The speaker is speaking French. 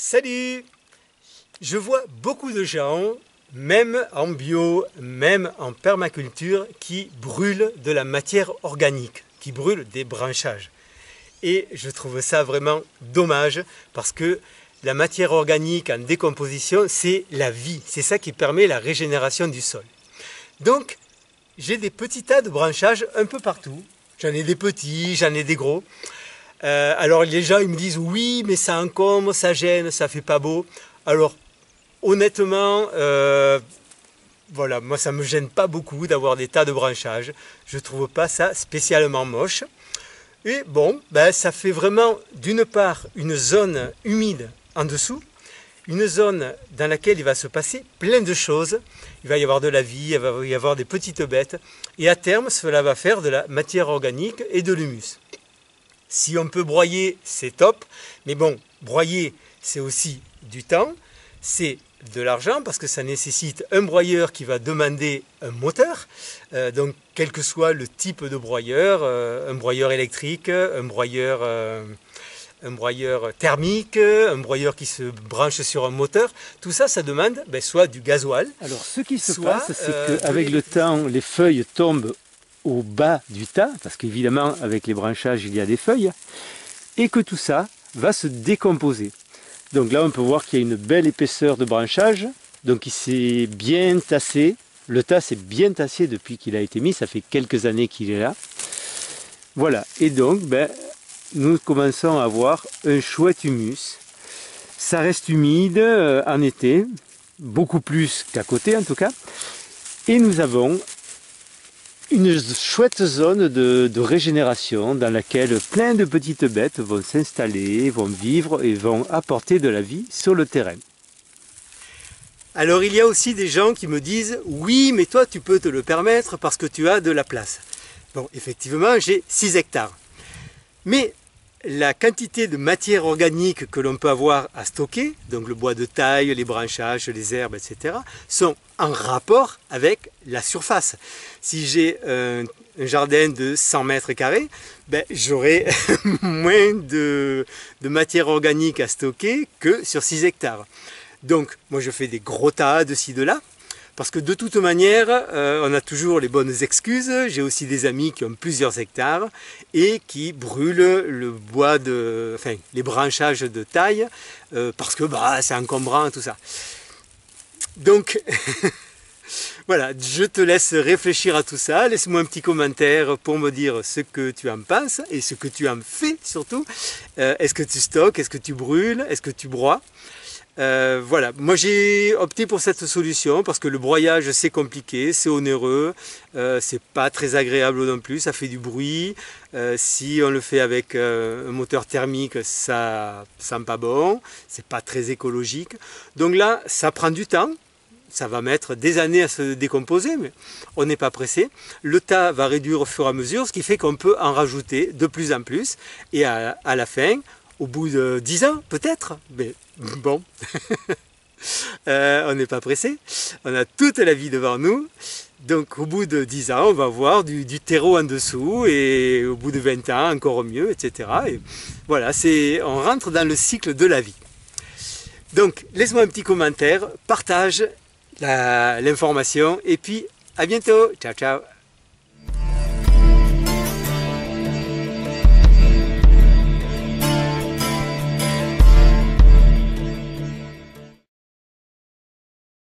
Salut Je vois beaucoup de gens, même en bio, même en permaculture, qui brûlent de la matière organique, qui brûlent des branchages. Et je trouve ça vraiment dommage parce que la matière organique en décomposition, c'est la vie. C'est ça qui permet la régénération du sol. Donc, j'ai des petits tas de branchages un peu partout. J'en ai des petits, j'en ai des gros. Euh, alors les gens ils me disent oui mais ça encombre, ça gêne, ça fait pas beau. Alors honnêtement, euh, voilà, moi ça me gêne pas beaucoup d'avoir des tas de branchages. Je trouve pas ça spécialement moche. Et bon, ben, ça fait vraiment d'une part une zone humide en dessous, une zone dans laquelle il va se passer plein de choses. Il va y avoir de la vie, il va y avoir des petites bêtes. Et à terme, cela va faire de la matière organique et de l'humus. Si on peut broyer, c'est top. Mais bon, broyer, c'est aussi du temps, c'est de l'argent parce que ça nécessite un broyeur qui va demander un moteur. Euh, donc, quel que soit le type de broyeur, euh, un broyeur électrique, un broyeur, euh, un broyeur thermique, un broyeur qui se branche sur un moteur, tout ça, ça demande ben, soit du gasoil. Alors, ce qui se passe, c'est qu'avec le temps, les feuilles tombent au bas du tas, parce qu'évidemment avec les branchages il y a des feuilles, et que tout ça va se décomposer. Donc là on peut voir qu'il y a une belle épaisseur de branchage, donc il s'est bien tassé, le tas s'est bien tassé depuis qu'il a été mis, ça fait quelques années qu'il est là. Voilà, et donc ben, nous commençons à avoir un chouette humus. Ça reste humide euh, en été, beaucoup plus qu'à côté en tout cas. Et nous avons une chouette zone de, régénération dans laquelle plein de petites bêtes vont s'installer, vont vivre et vont apporter de la vie sur le terrain. Alors il y a aussi des gens qui me disent oui mais toi tu peux te le permettre parce que tu as de la place. Bon effectivement j'ai 6 hectares. Mais la quantité de matière organique que l'on peut avoir à stocker, donc le bois de taille, les branchages, les herbes, etc., sont en rapport avec la surface. Si j'ai un, jardin de 100 mètres carrés, ben, j'aurai moins de, de matière organique à stocker que sur 6 hectares. Donc moi je fais des gros tas de ci, de là, parce que de toute manière, euh, on a toujours les bonnes excuses. J'ai aussi des amis qui ont plusieurs hectares et qui brûlent le bois de, enfin, les branchages de taille euh, parce que bah, c'est encombrant tout ça. Donc, voilà, je te laisse réfléchir à tout ça. Laisse-moi un petit commentaire pour me dire ce que tu en penses et ce que tu en fais surtout. Euh, est-ce que tu stockes? Est-ce que tu brûles? Est-ce que tu broies? Euh, voilà, moi j'ai opté pour cette solution parce que le broyage c'est compliqué, c'est onéreux, euh, c'est pas très agréable non plus, ça fait du bruit. Euh, si on le fait avec un moteur thermique, ça sent pas bon, c'est pas très écologique. Donc là, ça prend du temps, ça va mettre des années à se décomposer, mais on n'est pas pressé. Le tas va réduire au fur et à mesure, ce qui fait qu'on peut en rajouter de plus en plus. Et à, à la fin, au bout de 10 ans peut-être, mais bon, euh, on n'est pas pressé, on a toute la vie devant nous, donc au bout de 10 ans on va voir du, terreau en dessous et au bout de 20 ans encore mieux, etc. Et voilà, on rentre dans le cycle de la vie. Donc laisse-moi un petit commentaire, partage l'information et puis à bientôt, ciao ciao